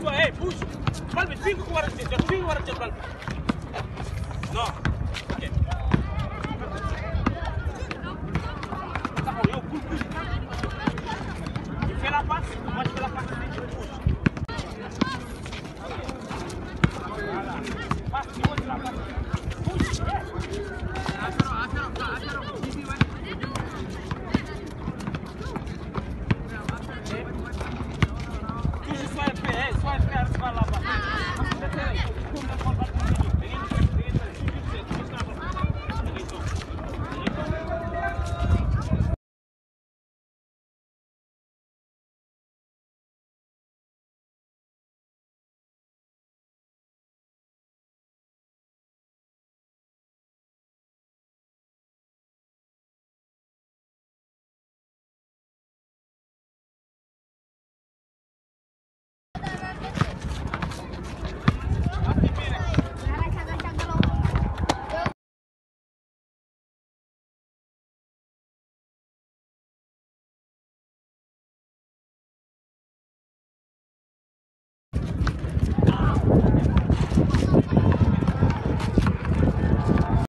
ايوه ايه بوش قلبت فين ورا الجدار فين ورا الجدار نو اوكي